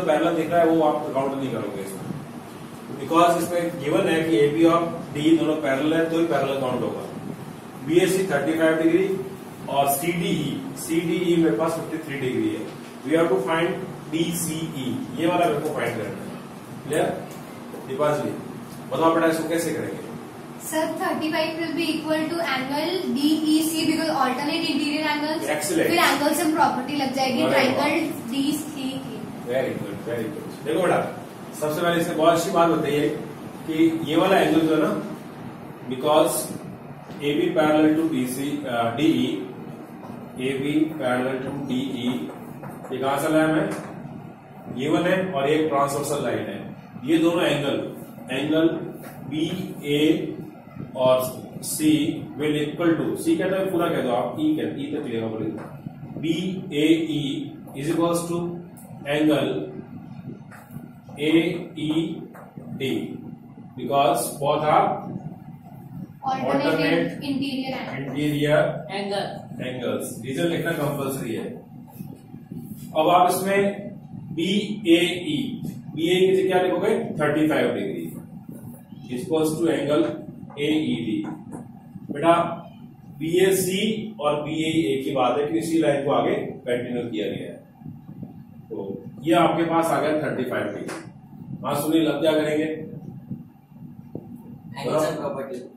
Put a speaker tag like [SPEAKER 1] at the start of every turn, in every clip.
[SPEAKER 1] जो पैरेलल दिख रहा है वो आप काउंट नहीं करोगे इसमें। बिकॉज़ इसमें गिवन है कि ए बी और डी दोनों पैरेलल है तो ही पैरेलल काउंट होगा। B S C thirty five degree और C D E C D E मेरे पास फिफ्टी थ्री डिग्री है। We have to find D C E ये वाला मेरे को फाइंड करना है। क्लियर दीपांजलि बताओ बेटा इसको कैसे करेंगे?
[SPEAKER 2] Sir, 35 will be equal to angle DEC because alternate interior angles.
[SPEAKER 1] Excellent.
[SPEAKER 2] फिर angles and property लग जाएगी triangle DCE.
[SPEAKER 1] Very good very good देखो बेटा, सबसे पहले इससे बहुत अच्छी बात बताइए कि ये वाला एंगल जो है ना because A B parallel to D C DE A B parallel to DE ये कहाँ से लाया मैं? ये वन है और एक ट्रांसवर्सल लाइन है। ये दोनों एंगल एंगल बी ए और C will equal to C कहते हैं, पूरा कह दो आप ई कह ई तक क्लियर हो B A is equals to angle A E D because both are
[SPEAKER 2] Alternate,
[SPEAKER 1] Alternate
[SPEAKER 2] interior angle.
[SPEAKER 1] Interior
[SPEAKER 3] angle
[SPEAKER 1] angles reason लिखना कंपल्सरी है अब आप इसमें बी ए ई बी ए की क्या लिखोगे 35 degree equals to angle A E D बेटा B A C और बी ए ए की बात है कि इसी लाइन को आगे कंटिन्यू किया गया है। तो ये आपके पास आ गया 35 डिग्री हाँ सुनील अब क्या करेंगे?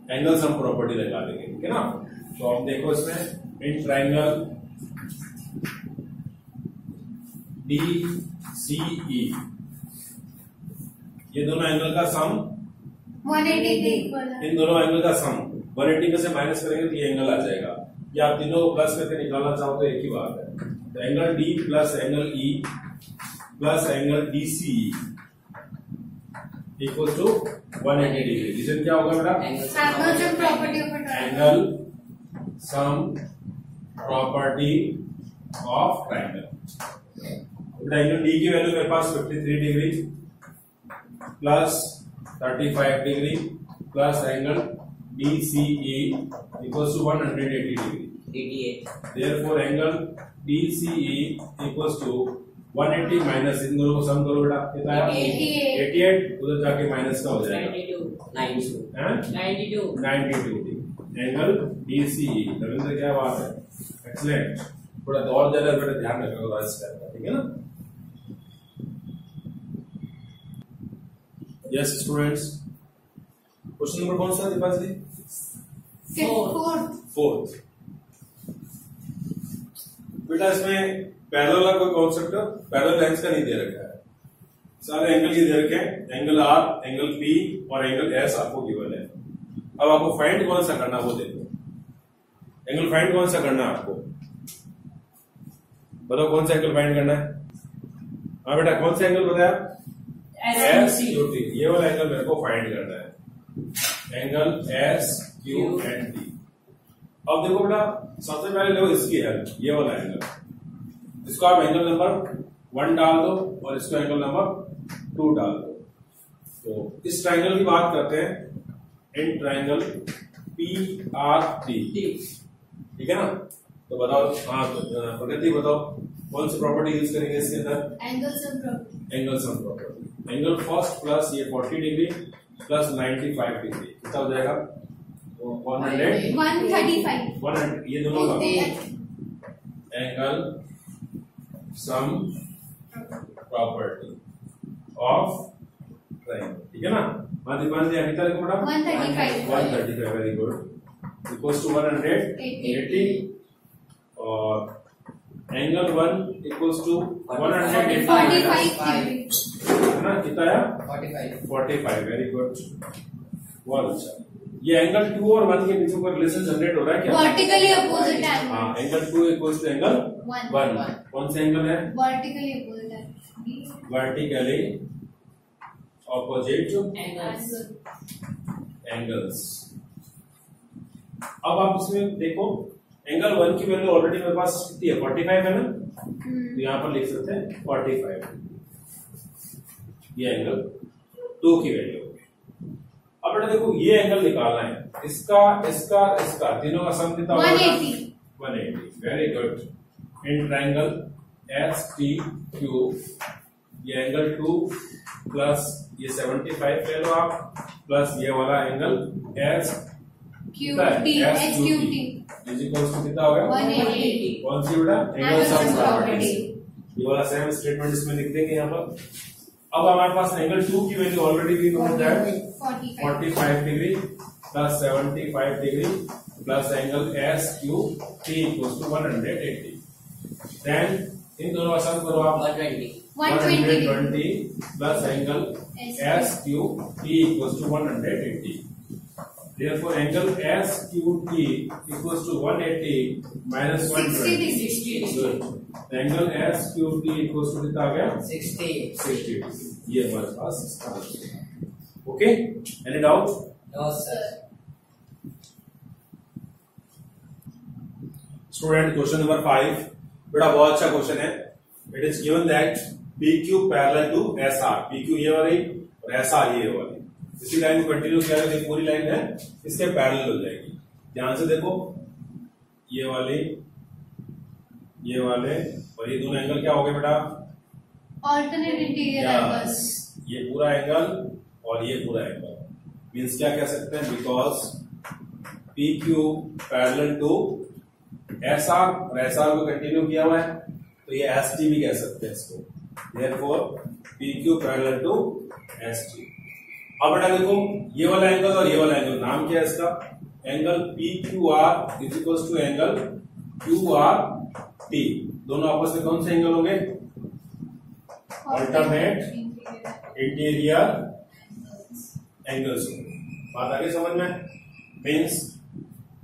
[SPEAKER 1] एंगल सम प्रॉपर्टी लगा देंगे ठीक है ना? तो आप देखो इसमें in triangle D C E ये दोनों एंगल का सम
[SPEAKER 2] 180 के
[SPEAKER 1] इन दोनों एंगल का सम 180 में से माइनस करेंगे तो ये एंगल आ जाएगा। या आप तीनों को प्लस करके निकालना चाहो तो एक ही बात है। तो angle D plus angle E plus angle D C equal to 180 degree reason क्या होगा मेरा angle sum property of triangle triangle D की वैल्यू मेरे पास 53 degree plus 35 degree plus angle DCE equals to 180 degree.
[SPEAKER 3] 88
[SPEAKER 1] Therefore angle DCE equals to 180 minus इन दोनों को सम करो बेटा। कितना है
[SPEAKER 2] 88.
[SPEAKER 1] 88 उधर जाके माइनस का हो जाएगा।
[SPEAKER 3] 92
[SPEAKER 1] हैं?
[SPEAKER 3] 92
[SPEAKER 1] 92 एंगल डीसीई रविंद्र क्या बात है? एक्सलेंट थोड़ा और ज़्यादा बेटा ध्यान रखना इसका ठीक है ना? यस स्टूडेंट्स क्वेश्चन नंबर कौन सा है दीपाली
[SPEAKER 2] Fifth, fourth.
[SPEAKER 1] फोर्थ बेटा इसमें पैरेलल का कोई कॉन्सेप्ट पैरेलल लेंस का नहीं दे रखा है। सारे एंगल ये दे रखे हैं एंगल आर एंगल बी और एंगल एस आपको गिवन है। अब आपको फाइंड कौन सा करना है वो देखो। एंगल फाइंड कौन सा करना है आपको? बताओ कौन सा एंगल फाइंड करना है? हाँ बेटा कौन सा एंगल बताया? एस क्यू टी ये वाला एंगल मेरे को फाइंड करना है। Angle S Q and T अब देखो बेटा सबसे पहले देखो इसकी हेल्प ये वाला एंगल इसको आप एंगल नंबर वन डाल दो और इसको एंगल नंबर टू डाल दो। तो इस ट्राइंगल की बात करते हैं। In triangle P R T ठीक है ना? तो बताओ हाँ तो, प्रगति बताओ। कौन सी प्रॉपर्टी यूज़ करेंगे इसके अंदर?
[SPEAKER 2] Angle and property.
[SPEAKER 1] Angle sum property angle first plus ये 40 डिग्री प्लस 95 डिग्री कितना हो जाएगा? तो 100
[SPEAKER 2] 135.
[SPEAKER 1] 100 ये दोनों का। Angle sum property of triangle ठीक है ना? मान मान दिया कितना लिखो बेटा
[SPEAKER 2] 135.
[SPEAKER 1] 135 वेरी गुड इक्वल्स टू 180 और एंगल 1 इक्वल्स टू 180
[SPEAKER 2] 45 degree.
[SPEAKER 1] है ना? कितना आया?
[SPEAKER 3] 45
[SPEAKER 1] 45 वेरी गुड बहुत अच्छा ये एंगल टू और 1 के बीच में कोई रिलेशन जनरेट हो रहा है क्या?
[SPEAKER 2] Vertically opposite angle.
[SPEAKER 1] हाँ angle two equals to angle
[SPEAKER 2] one
[SPEAKER 1] 1 कौन सा एंगल है?
[SPEAKER 2] Opposite angle.
[SPEAKER 1] Vertically opposite
[SPEAKER 3] angles
[SPEAKER 1] angles अब आप इसमें देखो एंगल वन की वैल्यू ऑलरेडी मेरे पास कितनी है? 45 है ना? तो यहाँ पर लिख सकते हैं 45 ये एंगल टू की वैल्यू अब बेटा देखो ये एंगल निकालना है। इसका इसका इसका तीनों का सम कितना होगा?
[SPEAKER 2] 180
[SPEAKER 1] 180 very good in triangle S T Q ये एंगल 2 प्लस ये 75 ले लो आप प्लस ये वाला angle S
[SPEAKER 2] Q T H Q T
[SPEAKER 1] is equal to कितना हो गया
[SPEAKER 2] 180
[SPEAKER 1] कौन सी बेटा एंगल सम
[SPEAKER 2] sum
[SPEAKER 1] ये वाला सेम स्टेटमेंट इसमें लिख देंगे यहाँ पर। अब हमारे पास एंगल टू की value already we note that
[SPEAKER 2] 45
[SPEAKER 1] 45 degree plus 75 degree plus angle S Q T equal to 180 then इन दोनों का सम करो आप।
[SPEAKER 3] 120.
[SPEAKER 2] 120
[SPEAKER 1] 120 plus angle S Q T equals to 180 therefore angle s q t equals to 180 minus
[SPEAKER 2] 60
[SPEAKER 1] 120
[SPEAKER 2] degree.
[SPEAKER 1] good. Angle s equals to कितना आ गया?
[SPEAKER 3] 60.
[SPEAKER 1] 60 ये हमारे पास इसका okay any doubt
[SPEAKER 3] No, sir.
[SPEAKER 1] Student question number five बड़ा बहुत अच्छा क्वेश्चन है. It is given that P Q parallel to P Q ये वाली और SR ये वाली. इसी लाइन को कंटिन्यू किया जाएगा, पूरी लाइन है इसके पैरेलल हो जाएगी। ध्यान से देखो ये वाले ये वाले और ये दोनों एंगल क्या हो गए बेटा?
[SPEAKER 2] Interior
[SPEAKER 1] Yeah.
[SPEAKER 2] angles.
[SPEAKER 1] ये पूरा एंगल और ये पूरा एंगल मीन्स क्या कह सकते हैं? Because P Q parallel to S R और एस आर को कंटिन्यू किया हुआ है तो ये एस टी भी कह सकते हैं इसको। Therefore P Q parallel to S T अब बेटा देखो, ये वाला एंगल और ये वाला एंगल नाम क्या है इसका? Angle P Q R is equal to angle Q R T दोनों आपस में कौन से एंगल होंगे? Alternate. इंटीरियर एंगल्स बात आ गई समझ में? मीन्स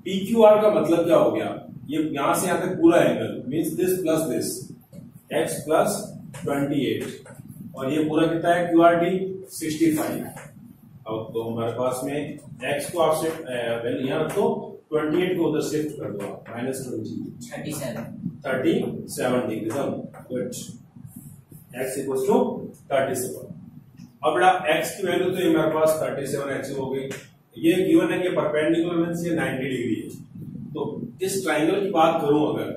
[SPEAKER 1] पी क्यू आर का मतलब क्या हो गया? ये यहाँ से यहाँ तक पूरा angle means this plus this X plus twenty eight और ये पूरा कितना है? Q R T sixty five अब तो हमारे पास में एक्स को आप वैल्यू यहाँ रखो ट्वेंटी एट को उधर शिफ्ट कर दो आप minus twenty
[SPEAKER 3] 37.
[SPEAKER 1] Thirty seven degree good X equal to thirty seven अब बेटा एक्स की वैल्यू तो ये मेरे पास थर्टी सेवन एक्स हो गई। ये गिवन है कि परपेंडिकुलर मीन्स ये नाइन्टी डिग्री है। तो इस ट्राइंगल की बात करूँ अगर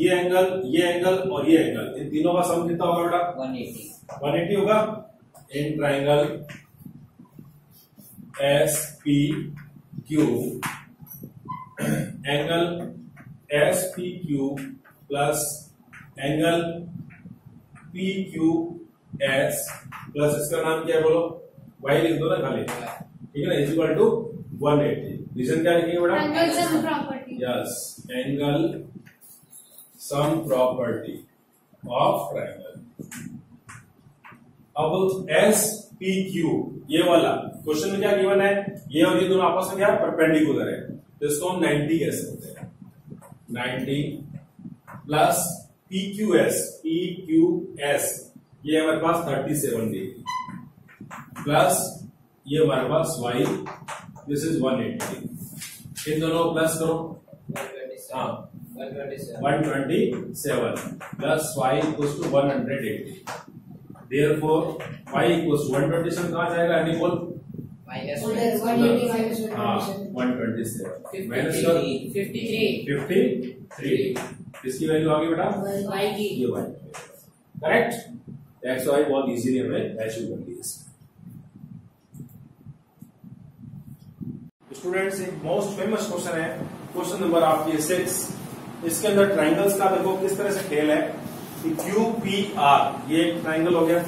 [SPEAKER 1] ये एंगल ये एंगल और ये एंगल इन तीनों का सम कितना होगा बेटा?
[SPEAKER 3] 180.
[SPEAKER 1] 180 होगा। In triangle S P Q angle S P Q plus angle P Q S plus इसका नाम क्या है बोलो? वाई लिख दो ना खाली। ठीक है ना? इज़ इक्वल टू 180 रीजन क्या लिखेंगे
[SPEAKER 2] property.
[SPEAKER 1] Yes. Angle some property of triangle. अब एस पी क्यू ये वाला। क्वेश्चन में क्या गिवन है? ये और ये दोनों आपस में क्या? परपेंडिकुलर है। तो इसको हम 90 कह सकते हैं। 90 plus P Q S P Q S ये हमारे पास 37 डिग्री प्लस ये हमारे पास वाई दिस इज़ 180 इन दोनों प्लस करो।
[SPEAKER 3] 127.
[SPEAKER 1] हाँ
[SPEAKER 3] 127.
[SPEAKER 1] 127 plus y equals to 180 therefore y equals to 127 कहाँ जाएगा? यानी बोल
[SPEAKER 3] Minus
[SPEAKER 4] Uधर
[SPEAKER 3] 1.
[SPEAKER 4] 180 minus
[SPEAKER 1] हाँ
[SPEAKER 4] 127.
[SPEAKER 1] 127 माइनस कर
[SPEAKER 3] 53.
[SPEAKER 1] 53 इसकी वैल्यू आ गई बेटा?
[SPEAKER 3] Y की.
[SPEAKER 1] ये y करेक्ट एक्स वाई बहुत इजीली हमें अचीव कर लिया स्टूडेंट्स एक मोस्ट फ़ेमस क्वेश्चन है. क्वेश्चन नंबर आपकी सिक्स इसके अंदर ट्राइंगल्स का देखो किस तरह से खेल है? कि क्यू पी आर ये एक ट्राइंगल हो गया,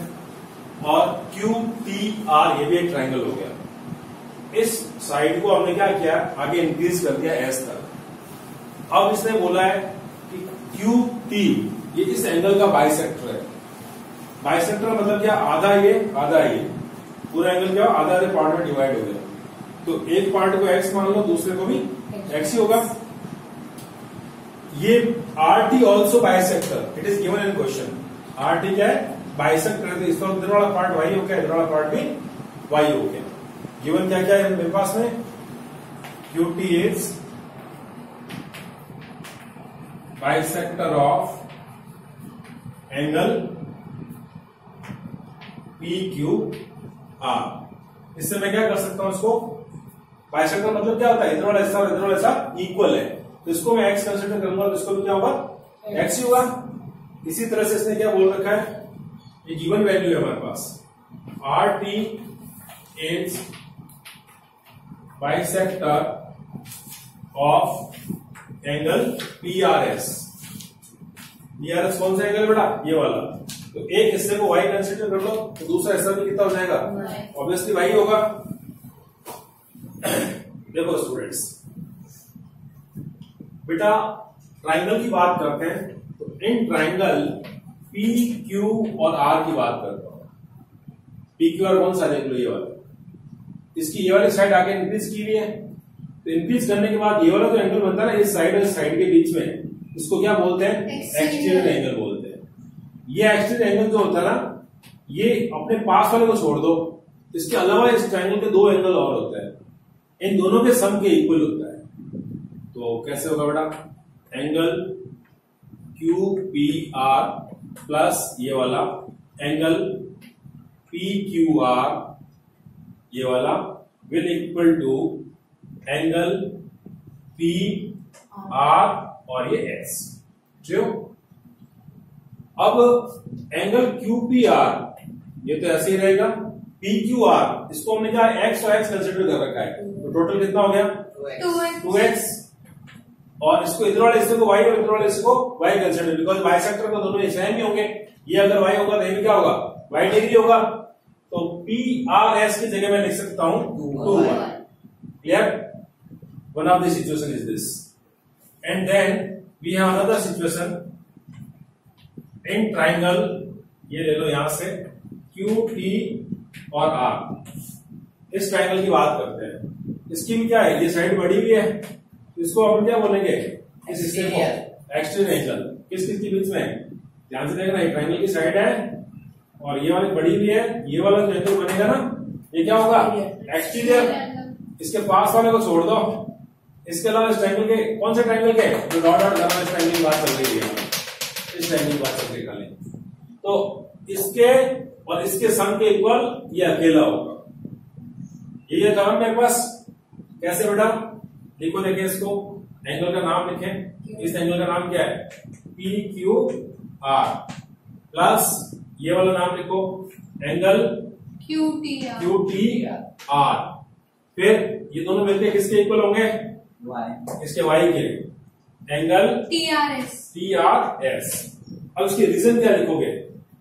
[SPEAKER 1] और क्यू टी आर ये भी एक ट्राइंगल हो गया। इस साइड को हमने क्या किया? आगे इंक्रीज कर दिया एस तक। अब इसने बोला है कि क्यू टी ये इस एंगल का बाइसेक्टर है। बाइसेक्टर मतलब क्या? आधा ये आधा ये। पूरा एंगल क्या? आधा आधे पार्ट में डिवाइड हो गया। तो एक पार्ट को एक्स मान लो, दूसरे को भी एक्स ही होगा। ये R T also bisector it is given in question R T क्या है? बाइसेक्टर है तो इसका इधर वाला पार्ट वाई हो गया इधर वाला पार्ट भी वाई हो। गया गिवन क्या क्या है मेरे पास में? Q T is bisector of angle P Q R इससे मैं क्या कर सकता हूँ इसको? बाइसेक्टर मतलब क्या होता है? इधर वाला हिस्सा और इधर वाला हिस्सा इक्वल है। तो इसको मैं एक्स कंसिडर करूँगा तो इसको भी क्या होगा? एक्स ही होगा। इसी तरह से इसने क्या बोल रखा है? ये गिवन वैल्यू है हमारे पास। R T is bisector of angle P R S P R S कौन सा एंगल बेटा? ये वाला। तो एक हिस्से को वाई कंसिडर कर लो तो दूसरा हिस्सा भी कितना हो जाएगा? ऑब्वियसली वाई होगा। देखो स्टूडेंट्स बेटा ट्राइंगल की बात करते हैं तो इन ट्राइंगल पी क्यू और आर की बात करता हूँ। पी क्यू आर कौन सा देख लो ये वाला। इसकी ये वाली साइड आगे इंक्रीज की हुई है। तो इंक्रीज करने के बाद ये वाला जो एंगल बनता है ना इस साइड और इस साइड के बीच में इसको क्या बोलते हैं. एक्सटीरियर एंगल बोलते हैं। ये एक्सटीरियर एंगल जो होता है ना ये अपने पास वाले को छोड़ दो। इसके अलावा इस ट्राइंगल के दो एंगल और होते हैं। इन दोनों के सम के इक्वल होता है। तो कैसे होगा बेटा? Angle Q P R plus ये वाला एंगल पी क्यू आर ये वाला will equal to angle P R और ये एक्स जो अब एंगल क्यू पी आर ये तो ऐसे ही रहेगा। पी क्यू आर इसको हमने क्या एक्स और एक्स कंसिडर कर रखा है। तो टोटल कितना हो गया?
[SPEAKER 2] टू एक्स
[SPEAKER 1] और इसको इधर वाले हिस्से को y और इधर वाले हिस्से को y कंसिडर बिकॉज़ बाइसेक्टर तो दोनों सेम ही होंगे। ये अगर y होगा तो ये क्या होगा? y डिग्री होगा। तो पी आर एस की जगह मैं लिख सकता हूँ two one clear one of the situation is this and then we have another situation in triangle ये ले लो यहाँ से क्यू टी और आर इस ट्राइंगल की बात करते हैं। इसकी भी क्या है? ये साइड बड़ी हुई है। इसको अपन क्या बोलेंगे? इस हिस्से को एक्सट्रीम एंगल किस किस के बीच में? ध्यान से देखना ट्राइंगल की साइड है और ये वाली बड़ी हुई है ये वाला जो एंगल बनेगा ना? ये क्या होगा? एक्सटीरियर इसके पास वाले को छोड़ दो। इसके अलावा इस ट्राइंगल के कौन से ट्राइंगल के? जो डॉट डॉट करना इस ट्राइंगल की बात चल रही है। इस ट्राइंगल की बात चल रही है तो इसके और इसके सम के इक्वल ये अकेला होगा। ये काम मेरे पास कैसे बेटा? लिखो देखिए इसको एंगल का नाम लिखें। इस एंगल का नाम क्या है? पी क्यू आर प्लस ये वाला नाम लिखो। Angle
[SPEAKER 2] Q T R
[SPEAKER 1] Q T R फिर ये दोनों मिलके किसके इक्वल होंगे? इसके वाई के। Angle
[SPEAKER 2] T R S
[SPEAKER 1] T R S अब इसकी रीजन क्या लिखोगे?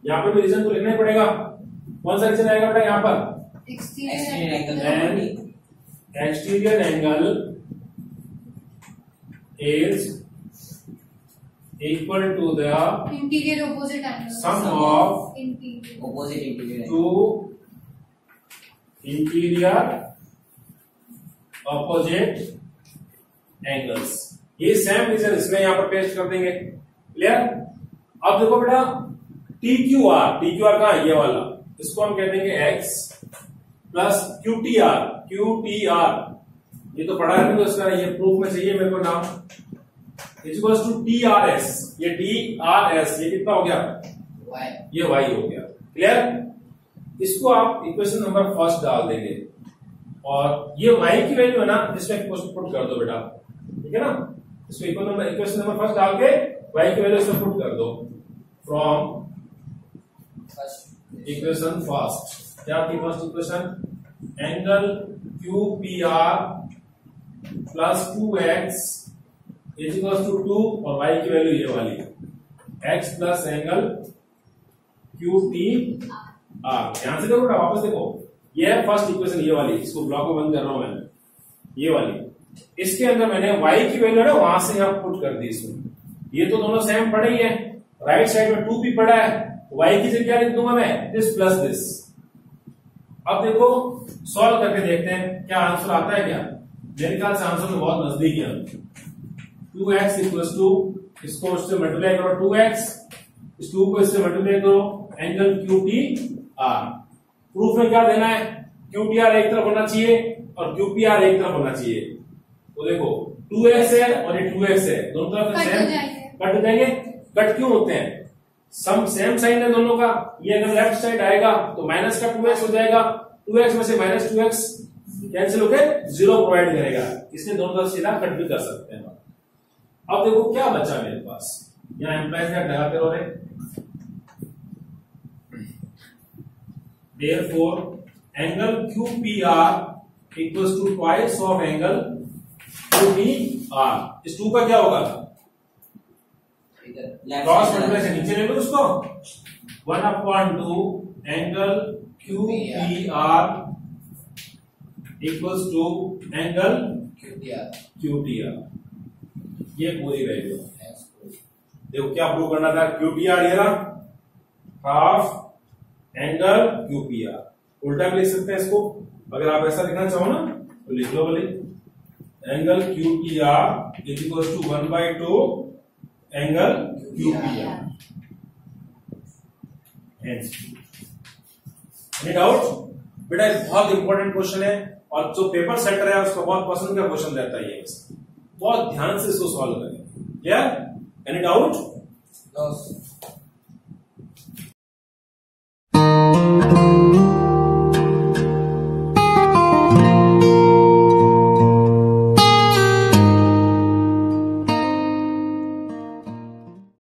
[SPEAKER 1] यहाँ पर भी रीजन तो लिखना ही पड़ेगा। कौन सा रीजन आएगा बेटा यहाँ पर?
[SPEAKER 2] Exterior angle
[SPEAKER 1] exterior angle is equal to the
[SPEAKER 2] interior opposite angle
[SPEAKER 1] sum of
[SPEAKER 2] interior
[SPEAKER 3] opposite interior
[SPEAKER 1] two interior opposite angles. ये सेम रीजन इसमें यहाँ पर पेस्ट कर देंगे। क्लियर अब देखो बेटा T Q R T Q R कहा है? ये वाला। इसको हम कह देंगे X plus Q T R Q T R ये तो पढ़ा है तो इसका ये प्रूफ में चाहिए मेरे को नाम। Is two T R S ये टी आर एस ये कितना हो गया?
[SPEAKER 3] Y.
[SPEAKER 1] ये y हो गया। क्लियर इसको आप इक्वेशन नंबर फ़र्स्ट डाल देंगे। और ये y की वैल्यू है ना इसमें पुट कर दो बेटा। ठीक है ना? इसको equation number equation number first डाल के y की वैल्यू इसमें पुट कर दो। फ्रॉम इक्वेशन फ़र्स्ट क्या थी first equation angle Q P R plus two X is equal to two और y की वैल्यू ये वाली। X plus angle Q T R ध्यान से देखो वापस देखो। ये है फ़र्स्ट इक्वेशन ये वाली। इसको ब्लॉक को बंद कर रहा हूँ मैं। ये वाली। इसके अंदर मैंने y की वैल्यू है वहाँ से यहाँ पुट कर दी इसमें। ये तो दोनों सेम पड़े ही है। राइट साइड में टू भी पड़ा है। Y की जगह क्या लिख दूँगा मैं? दिस प्लस दिस अब देखो सॉल्व करके देखते हैं, क्या आंसर आता है क्या? मेरे ख्याल से आंसर तो बहुत नज़दीक है। टू एक्स इक्वल टू इसको उससे मल्टीप्लाई करो टू एक्स इस टू को इससे मल्टीप्लाई करो angle Q T R proof में क्या देना है? क्यू टी आर एक तरफ़ होना चाहिए और क्यू पी आर एक तरफ़ होना चाहिए। तो देखो टू एक्स है और ये टू एक्स है दोनों तरफ़ सेम कट हो जाएँगे। कट क्यों होते हैं? सम सेम साइन है दोनों का। ये अगर लेफ़्ट साइड आएगा तो माइनस का टू एक्स हो जाएगा। टू एक्स में से माइनस टू एक्स कैंसिल होकर ज़ीरो प्रोवाइड करेगा। इसलिए दोनों तरफ़ सीधा कट भी कर सकते हैं। अब देखो क्या बचा मेरे पास। यहाँ एम्प्लाइज का लगाते हो रहे R angle two equals of angle Q angle R इस टू का क्या होगा? क्रॉस मल्टीप्लिकेशन नीचे ले लो उसको? One upon two angle QPR equals to angle
[SPEAKER 3] Q T R Q T
[SPEAKER 1] QTR ये पूरी वैल्यू है। देखो क्या प्रूव करना था? क्यूपीआर ये हाफ़ एंगल क्यूपीआर उल्टा भी लिख सकते हैं इसको। अगर आप ऐसा लिखना चाहो ना तो लिख लो भले। Angle QPR is equal to one by two angle QPR any doubt बेटा बहुत इंपॉर्टेंट क्वेश्चन है। और जो पेपर सेटर है, उसको बहुत पसंद का क्वेश्चन रहता है ये। बहुत ध्यान से इसको सॉल्व करें। Clear any doubt